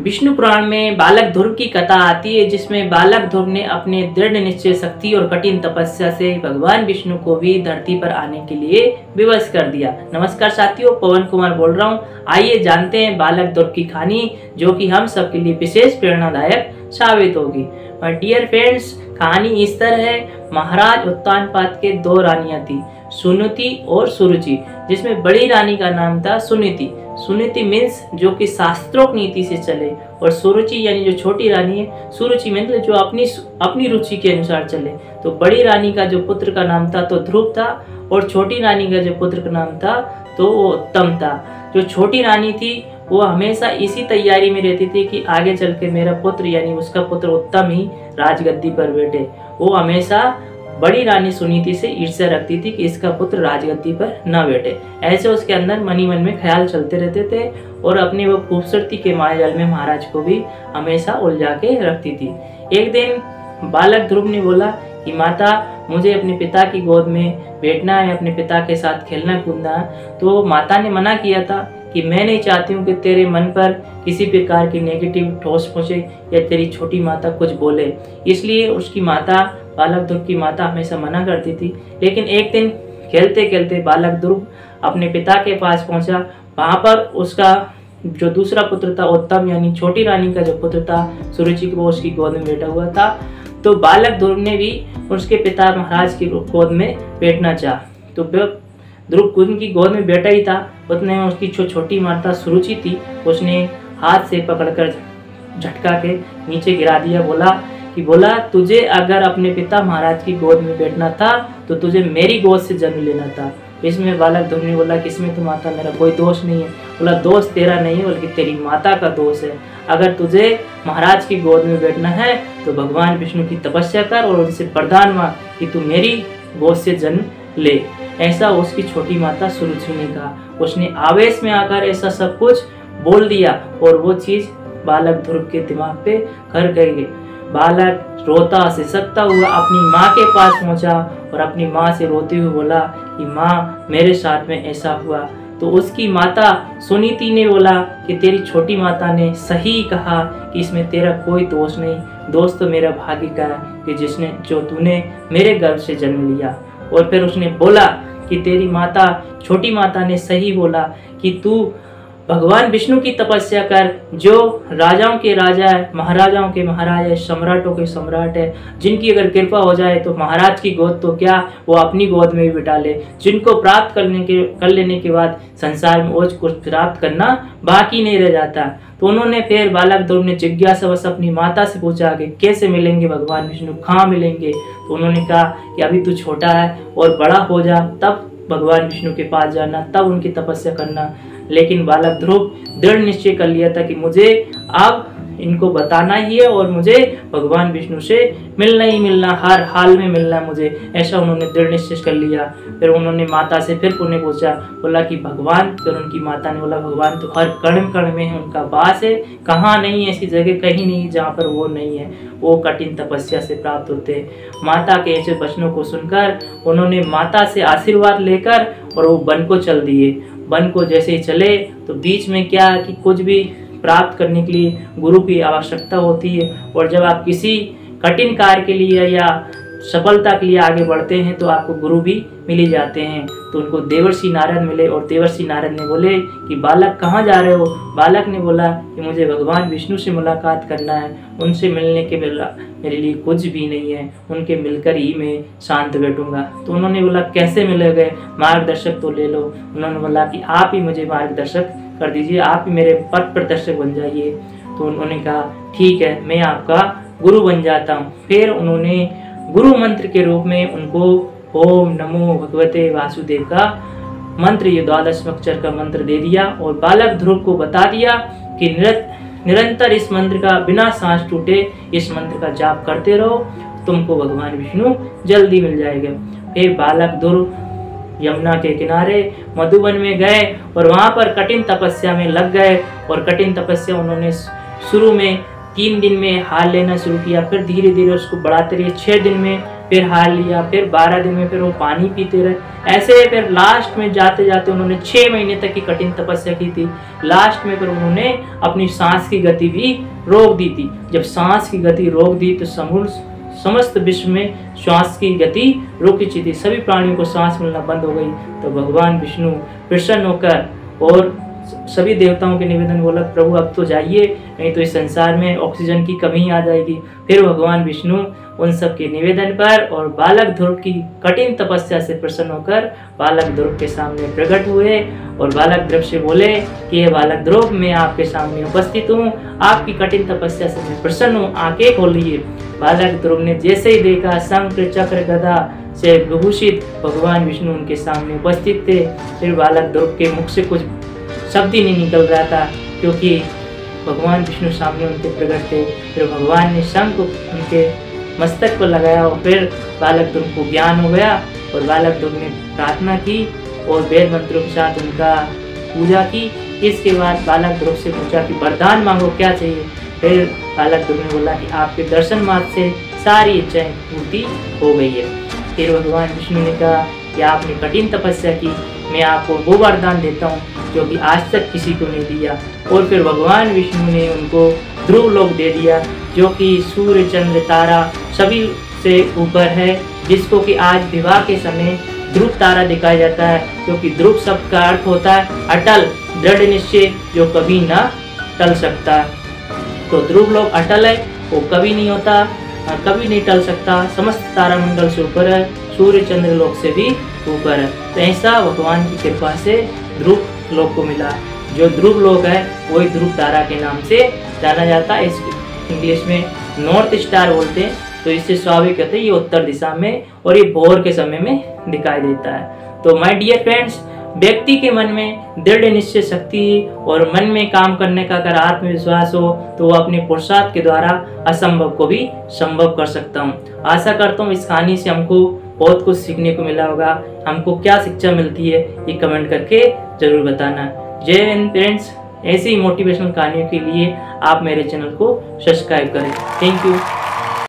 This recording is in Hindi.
विष्णु पुराण में बालक ध्रुव की कथा आती है, जिसमें बालक ध्रुव ने अपने दृढ़ निश्चय, शक्ति और कठिन तपस्या से भगवान विष्णु को भी धरती पर आने के लिए विवश कर दिया। नमस्कार साथियों, पवन कुमार बोल रहा हूँ। आइए जानते हैं बालक ध्रुव की कहानी, जो कि हम सबके लिए विशेष प्रेरणादायक साबित होगी। डियर फ्रेंड्स कहानी इस तरह है। महाराज उत्तानपाद के दो रानियाँ थी, सुनुति और सुरुचि, जिसमें बड़ी रानी का नाम था सुनीति। सुनीति मीन्स जो कि शास्त्रोक नीति से चले और सुरुचि यानी जो छोटी रानी है, सुरुचि मीन्स जो अपनी अपनी रुचि के अनुसार चले। तो बड़ी रानी का जो पुत्र का नाम था तो ध्रुव था और छोटी रानी का जो पुत्र का नाम था तो वो उत्तम था। जो छोटी रानी थी, वो हमेशा इसी तैयारी में रहती थी कि आगे चल के मेरा पुत्र यानी उसका पुत्र उत्तम ही राजगद्दी पर बैठे। वो हमेशा बड़ी रानी सुनीति से ईर्ष्या रखती थी कि इसका पुत्र राजगद्दी पर न बैठे। ऐसे उसके अंदर मनी मन में ख्याल चलते रहते थे और अपनी वो खूबसूरती के मायाजाल में महाराज को भी हमेशा उलझा के रखती थी। एक दिन बालक ध्रुव ने बोला कि, माता, मुझे अपने पिता की गोद में बैठना है, अपने पिता के साथ खेलना कूदना है। तो माता ने मना किया था कि, मैं नहीं चाहती हूँ कि तेरे मन पर किसी प्रकार की नेगेटिव ठोस पहुँचे या तेरी छोटी माता कुछ बोले। इसलिए उसकी माता बालक ध्रुव की माता हमेशा मना करती थी। लेकिन एक दिन खेलते खेलते बालक ध्रुव अपने पिता के पास पहुँचा। वहाँ पर उसका जो दूसरा पुत्र था, उत्तम, यानी छोटी रानी का जो पुत्र था, सुरुचि, वो उसकी गोद में बैठा हुआ था। तो बालक ध्रुव ने भी उसके पिता महाराज की गोद में बैठना चाह। तो ध्रुव कुंद की गोद में बैठा ही था। उतने उसकी जो छोटी माता सुरुचि थी। उसने हाथ से पकड़कर झटका के नीचे गिरा दिया। बोला कि बोला, तुझे अगर अपने पिता महाराज की गोद में बैठना था तो तुझे मेरी गोद से जन्म लेना था। इसमें बालक ध्रुव बोला कि इसमें तो माता? मेरा कोई दोष नहीं है। बोला, दोष तेरा नहीं है, बल्कि तेरी माता का दोष है। अगर तुझे महाराज की गोद में बैठना है तो भगवान विष्णु की तपस्या कर और उनसे प्रदान मांग कि तू मेरी गोद से जन्म ले। ऐसा उसकी छोटी माता सुरुचि ने कहा। उसने आवेश में आकर ऐसा सब कुछ बोल दिया और वो चीज़ बालक ध्रुव के दिमाग पे कर गई। बालक रोता से सकता हुआ, अपनी माँ के पास पहुँचा और अपनी माँ से रोते हुए बोला कि, माँ, मेरे साथ में ऐसा हुआ। तो उसकी माता सुनीति ने बोला कि, तेरी छोटी माता ने सही कहा कि इसमें तेरा कोई दोष नहीं। दोस्त तो मेरा भाग्य का है कि जिसने, जो तूने मेरे गर्भ से जन्म लिया। और फिर उसने बोला कि, तेरी माता, छोटी माता ने सही बोला कि तू भगवान विष्णु की तपस्या कर, जो राजाओं के राजा है, महाराजाओं के महाराज है, सम्राटों के सम्राट है, जिनकी अगर कृपा हो जाए तो महाराज की गोद तो क्या वो अपनी गोद में भी बिठा ले। जिनको प्राप्त करने के, कर लेने के बाद संसार में ओज कुछ प्राप्त करना बाकी नहीं रह जाता। तो उन्होंने फिर बालक ध्रुव ने जिज्ञासा बस अपनी माता से पूछा कि कैसे मिलेंगे भगवान विष्णु, कहाँ मिलेंगे? तो उन्होंने कहा कि अभी तू छोटा है और बड़ा हो जा, तब भगवान विष्णु के पास जाना, तब उनकी तपस्या करना। लेकिन बालक ध्रुव दृढ़ निश्चय कर लिया था कि मुझे अब इनको बताना ही है और मुझे भगवान विष्णु से मिलना ही मिलना, हर हाल में मिलना मुझे। ऐसा उन्होंने दृढ़ निश्चय कर लिया। फिर उन्होंने माता से फिर पुण्य पूछा। बोला कि भगवान, फिर उनकी माता ने बोला, भगवान तो हर कण कण में है, उनका बास है। कहाँ नहीं ऐसी जगह, कहीं नहीं, जहाँ पर वो नहीं है। वो कठिन तपस्या से प्राप्त होते हैं। माता के ऐसे वचनों को सुनकर उन्होंने माता से आशीर्वाद लेकर और वो वन को चल दिए। वन को जैसे ही चले तो बीच में क्या कि कुछ भी प्राप्त करने के लिए गुरु की आवश्यकता होती है। और जब आप किसी कठिन कार्य के लिए या सफलता के लिए आगे बढ़ते हैं तो आपको गुरु भी मिले जाते हैं। तो उनको देवर्षि नारद मिले और देवर्षि नारद ने बोले कि, बालक, कहाँ जा रहे हो? बालक ने बोला कि, मुझे भगवान विष्णु से मुलाकात करना है। उनसे मिलने के मिला मेरे लिए कुछ भी नहीं है। उनके मिलकर ही मैं शांत बैठूँगा। तो उन्होंने बोला, कैसे मिले गए? मार्गदर्शक तो ले लो। उन्होंने बोला कि, आप ही मुझे मार्गदर्शक कर दीजिए। आप ही मेरे पथ प्रदर्शक बन जाइए। तो उन्होंने कहा, ठीक है, मैं आपका गुरु बन जाता हूँ। फिर उन्होंने गुरु मंत्र के रूप में उनको ओम नमो भगवते वासुदेव का मंत्र ये द्वादश अक्षर का मंत्र दे दिया और बालक ध्रुव को बता दिया कि निरंतर इस मंत्र का, बिना सांस टूटे इस मंत्र का जाप करते रहो। तुमको भगवान विष्णु जल्दी मिल जाएगा। फिर बालक ध्रुव, यमुना के किनारे मधुबन में गए और वहाँ पर कठिन तपस्या में लग गए और कठिन तपस्या उन्होंने शुरू में तीन दिन में हार लेना शुरू किया, फिर धीरे धीरे उसको बढ़ाते रहे छः दिन में फिर हार लिया, फिर बारह दिन में फिर वो पानी पीते रहे। ऐसे फिर लास्ट में जाते जाते उन्होंने छः महीने तक की कठिन तपस्या की थी। लास्ट में फिर उन्होंने अपनी सांस की गति भी रोक दी थी। जब सांस की गति रोक दी तो समूल, समस्त विश्व में श्वास की गति रुक थी। सभी प्राणियों को सांस मिलना बंद हो गई। तो भगवान विष्णु प्रसन्न होकर और सभी देवताओं के निवेदन बोला, प्रभु, अब तो जाइए, नहीं तो इस संसार में ऑक्सीजन की कमी आ जाएगी। फिर भगवान विष्णु उन सब के निवेदन पर और बालक ध्रुव की कठिन तपस्या से प्रसन्न होकर बालक ध्रुव के सामने प्रकट हुए और बालक ध्रुव से बोले कि ये बालक ध्रुव, मैं आपके सामने उपस्थित हूँ। आपकी कठिन तपस्या से मैं प्रसन्न हूँ। आँखें खोलिए बालक ध्रुव ने जैसे ही देखा शंकर चक्र, गदा से विभूषित भगवान विष्णु उनके सामने उपस्थित थे। फिर बालक ध्रुव के मुख से कुछ शब्द ही नहीं निकल रहा था, क्योंकि भगवान विष्णु सामने उनके प्रकट थे, फिर भगवान ने शंख उनके मस्तक पर लगाया और फिर बालक दुर्ग को ज्ञान हो गया और बालक दुर्ग ने प्रार्थना की और वेद मंत्रों के साथ उनका पूजा की। इसके बाद बालक ध्रुव से पूछा कि, वरदान मांगो, क्या चाहिए? फिर बालक ध्रुव ने बोला कि, आपके दर्शन मात्र से सारी इच्छाएँ पूर्ति हो गई है। फिर भगवान विष्णु ने कहा कि आपने कठिन तपस्या की। मैं आपको वो वरदान देता हूँ जो कि आज तक किसी को नहीं दिया। और फिर भगवान विष्णु ने उनको ध्रुव लोक दे दिया, जो कि सूर्य, चंद्र, तारा सभी से ऊपर है, जिसको कि आज विवाह के समय ध्रुव तारा दिखाया जाता है, क्योंकि ध्रुव शब्द का अर्थ होता है अटल, दृढ़ निश्चय, जो कभी ना टल सकता। तो ध्रुव लोग अटल है, वो कभी नहीं होता, कभी नहीं टल सकता, समस्त तारामंडल से ऊपर है। सूर्य चंद्र लोक से भी ऊपर है। तो ऐसा भगवान की कृपा से ध्रुव लोक को मिला। जो ध्रुव लोक है, वही ध्रुव तारा के नाम से जाना जाता है। इस इंग्लिश में नॉर्थ स्टार बोलते हैं तो इससे स्वाभाविक कहते हैं ये उत्तर दिशा में और ये भोर के समय में दिखाई देता है। तो माय डियर फ्रेंड्स व्यक्ति के मन में दृढ़ निश्चय शक्ति और मन में काम करने का अगर आत्मविश्वास हो तो वो अपने पुरुषार्थ के द्वारा असंभव को भी संभव कर सकता हूँ। आशा करता हूँ इस कहानी से हमको बहुत कुछ सीखने को मिला होगा। हमको क्या शिक्षा मिलती है, ये कमेंट करके ज़रूर बताना। जय हिंद फ्रेंड्स ऐसी मोटिवेशनल कहानियों के लिए आप मेरे चैनल को सब्सक्राइब करें। Thank you